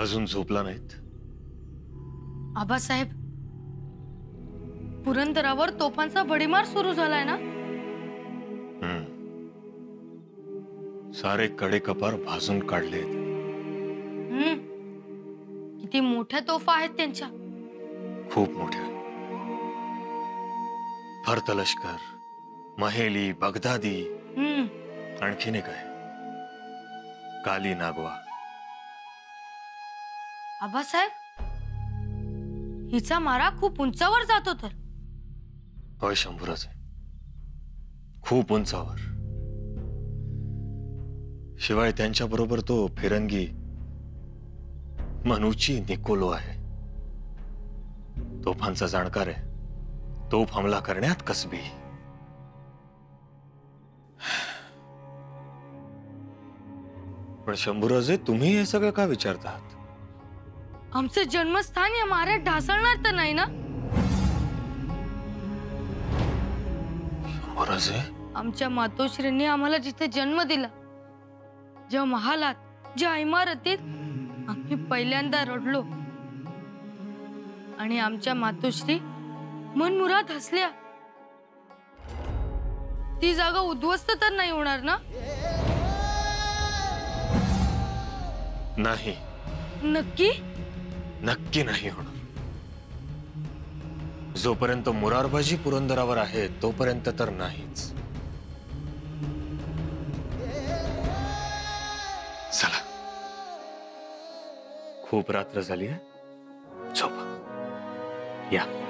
अजून झोपला नाहीत? आबासाहेब पुरंदरावर तोफांचा भडीमार सुरू झालाय ना? हम्म. सारे कडे कपार भाजून काढले हम्म किती मोठ्या तोफा आहेत त्यांच्या. खूप मोठ्या. भरत लष्कर महेली बगदादी आणखीन एक आहे. काली नागवा. आबासाहेब हिचा मारा खूप उंचावर जातो तर. होय शंभूराज. खूप उंचावर. शिवाय त्यांच्या बरोबर तो फिरंगी मनुची निकोलो आहे. तोफांचा जाणकार आहे. तोफ हमला करण्यात कसबी. पण शंभूराजे तुम्ही हे सगळं का विचारतात? आमचं जन्मस्थान या माऱ्यात ढासळणार तर नाही ना? आमच्या मातोश्रींनी आम्हाला जिथे जन्म दिला ज्या महालात ज्या इमारतीत आम्ही पहिल्यांदा रडलो. आणि आमच्या मातोश्री मनमुरात हसल्या. ती जागा उद्ध्वस्त तर नाही होणार ना? नाही. नक्की? नक्की नाही होणार. जोपर्यंत मुरारबाजी पुरंदरावर आहे तोपर्यंत तर नाहीच. चला. खूप रात्र झाली आहे. झोपा. या.